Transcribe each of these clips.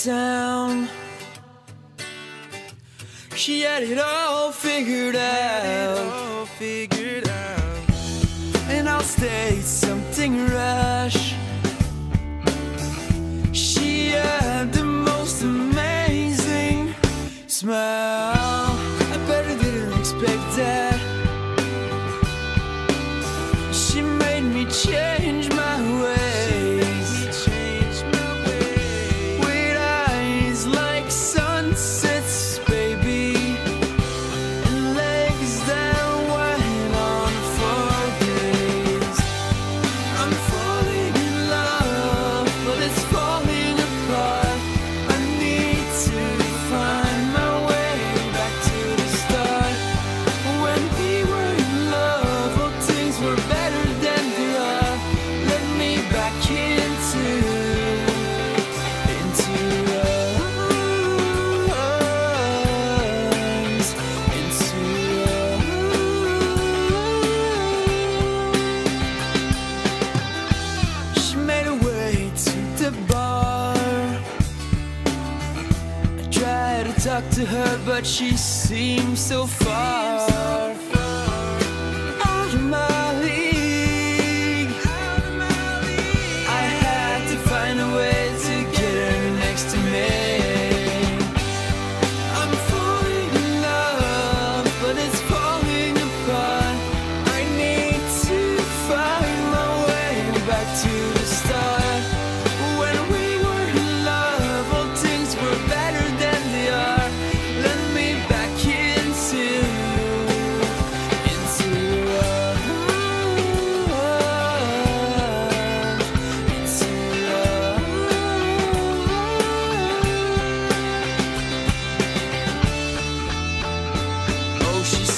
sound. She had it all figured out. All figured out. And I'll say something rash. She had the most amazing smile. talk to her, but she seems so far.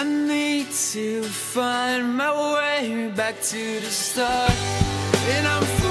I need to find my way back to the start, and I'm.